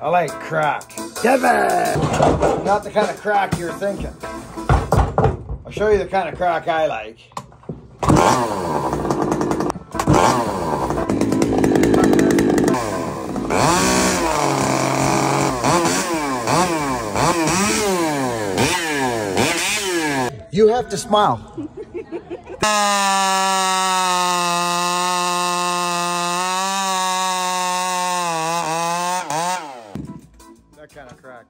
I like crack. Kevin! Not the kind of crack you're thinking. I'll show you the kind of crack I like. You have to smile. that kind of crack.